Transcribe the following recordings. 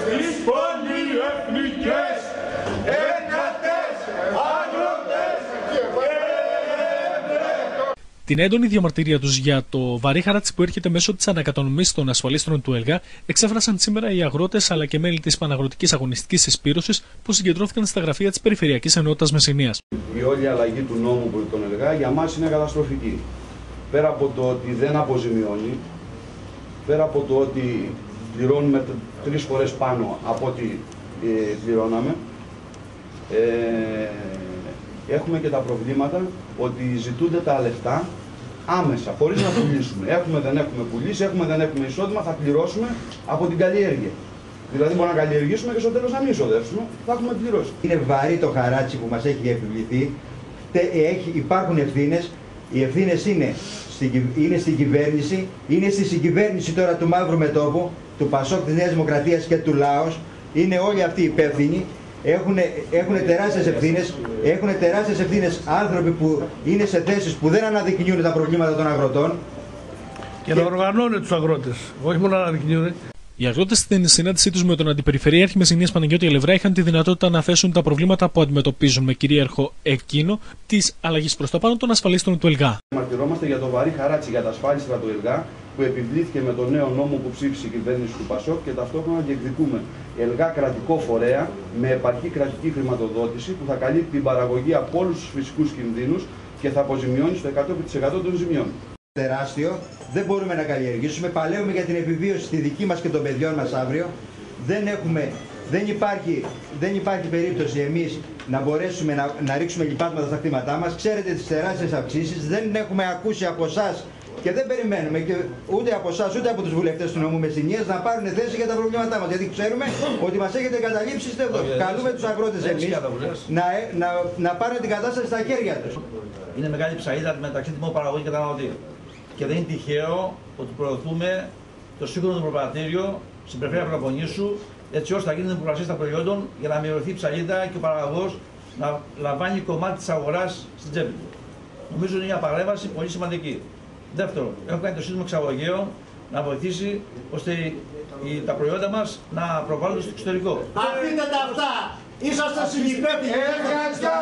Στις πολυεθνικές εργατές, αγρότες Την έντονη διαμαρτυρία τους για το βαρύ χαράτσι που έρχεται μέσω της ανακατανομής των ασφαλίστρων του ΕΛΓΑ εξέφρασαν σήμερα οι αγρότες αλλά και μέλη της Παναγροτικής Αγωνιστικής Εισπήρωση που συγκεντρώθηκαν στα γραφεία της Περιφερειακής Ενότητας Μεσσηνίας. Η όλη αλλαγή του νόμου που τον ΕΛΓΑ για μας είναι καταστροφική. Πέρα από το ότι δεν αποζημιώνει, πέρα από το ότι πληρώνουμε τρεις φορές πάνω από ό,τι ε, πληρώναμε, ε, έχουμε και τα προβλήματα ότι ζητούνται τα λεφτά άμεσα, χωρίς να πουλήσουμε. Έχουμε, δεν έχουμε πουλήσει, έχουμε, δεν έχουμε εισόδημα, θα πληρώσουμε από την καλλιέργεια. Δηλαδή μπορούμε να καλλιεργήσουμε και στο τέλος να μην εισοδεύσουμε, θα έχουμε πληρώσει. Είναι βαρύ το χαράτσι που μας έχει επιβληθεί. Τε- Έχει, υπάρχουν ευθύνες. Οι ευθύνες είναι, στην κυ- είναι στην κυβέρνηση, είναι στη συγκυβέρνηση τώρα του Μαύρου Μετώπου, του Πασόκ της Νέας Δημοκρατίας και του Λάος. Είναι όλοι αυτοί υπεύθυνοι. Έχουν, έχουν τεράστιες ευθύνες, έχουν τεράστιες ευθύνες άνθρωποι που είναι σε θέσεις που δεν αναδεικνύουν τα προβλήματα των αγροτών. Και να οργανώνουν τους αγρότες. Όχι μόνο να αναδεικνύουν. Οι αγρότες στην συνάντησή τους με τον Αντιπεριφερειάρχη Μεσσηνίας Παναγιώτη Ελευρά είχαν τη δυνατότητα να θέσουν τα προβλήματα που αντιμετωπίζουν με κυρίαρχο εκείνο της αλλαγής προς τα πάνω των ασφαλίστρων του ΕΛΓΑ. Μαρτυρόμαστε για το βαρύ χαράτσι για τα ασφάλιστρα του ΕΛΓΑ που επιβλήθηκε με το νέο νόμο που ψήφισε η κυβέρνηση του Πασόκ και ταυτόχρονα διεκδικούμε ΕΛΓΑ κρατικό φορέα με επαρκή κρατική χρηματοδότηση που θα καλύπτει την παραγωγή από όλους τους φυσικούς κινδύνους και θα αποζημιώνει στο 100% των ζημιών. Τεράστιο. Δεν μπορούμε να καλλιεργήσουμε. Παλεύουμε για την επιβίωση στη δική μας και των παιδιών μας αύριο. Δεν, έχουμε, δεν, υπάρχει, δεν υπάρχει περίπτωση εμείς να μπορέσουμε να, να ρίξουμε λιπάσματα στα κτήματά μας. Ξέρετε τις τεράστιες αυξήσεις. Δεν έχουμε ακούσει από εσάς και δεν περιμένουμε και ούτε από εσάς ούτε από τους βουλευτές του νομού Μεσσηνίας να πάρουν θέση για τα προβλήματά μας. Γιατί ξέρουμε ότι μας έχετε καταλήψει είστε εδώ. Καλούμε τους αγρότες εμείς να, να, να πάρουν την κατάσταση στα χέρια τους. είναι μεγάλη ψαλίδα μεταξύ τιμών παραγωγή και καταναλωτή. Και δεν είναι τυχαίο ότι προωθούμε το σύγχρονο προπαρατήριο στην περιφέρεια Πελοποννήσου, έτσι ώστε να γίνει υπουργασία των προϊόντων για να μειωθεί η ψαλίδα και ο παραγωγός να λαμβάνει κομμάτι της αγοράς στην τσέπη του. Νομίζω είναι μια παρέμβαση πολύ σημαντική. Δεύτερον, έχω κάνει το σύστημα εξαγωγέων να βοηθήσει ώστε οι- τα προϊόντα μας να προβάλλονται στο εξωτερικό. Αφήστε τα αυτά! Είσαστε συνυπεύθυνοι! Εργατιά!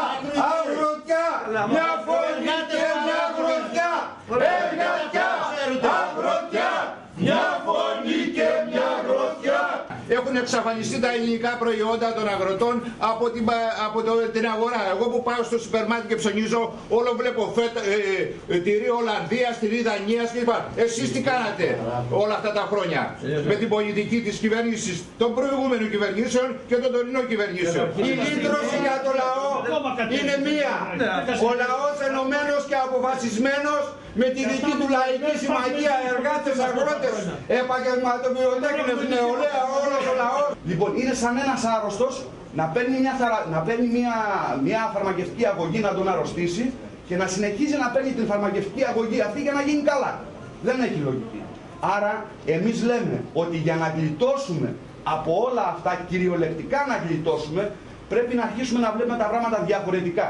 Αγροτιά! Μια εξαφανιστεί τα ελληνικά προϊόντα των αγροτών από την, πα- από το, την αγορά. Εγώ που πάω στο σούπερ μάρκετ και ψωνίζω, όλο βλέπω φέτα, ε, ε, τυρί Ολλανδίας, τυρί Δανίας κλπ. Εσείς τι κάνατε όλα αυτά τα χρόνια με την πολιτική της κυβέρνησης των προηγούμενων κυβερνήσεων και των τωρινών κυβερνήσεων; Η λύτρωση για το λαό είναι μία. Ο λαός ενωμένος και αποφασισμένος με τη δική του λαϊκή συμμαχία, εργάτες, αγρότες, επαγγελματοβιοτέχνες, νεολαία, όλος ο λαός. Λοιπόν, είναι σαν ένας άρρωστος να παίρνει μια, θαρα- να παίρνει μια, μια φαρμακευτική αγωγή να τον αρρωστήσει και να συνεχίζει να παίρνει την φαρμακευτική αγωγή αυτή για να γίνει καλά. Δεν έχει λογική. Άρα εμείς λέμε ότι για να γλιτώσουμε από όλα αυτά, κυριολεκτικά να γλιτώσουμε, πρέπει να αρχίσουμε να βλέπουμε τα πράγματα διαφορετικά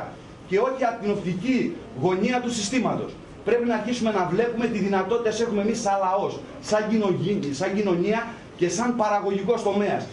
και όχι από την οπτική γωνία του συστήματος. Πρέπει να αρχίσουμε να βλέπουμε τι δυνατότητες έχουμε εμείς σαν λαός, σαν, κοινογή- σαν κοινωνία και σαν παραγωγικός τομέας.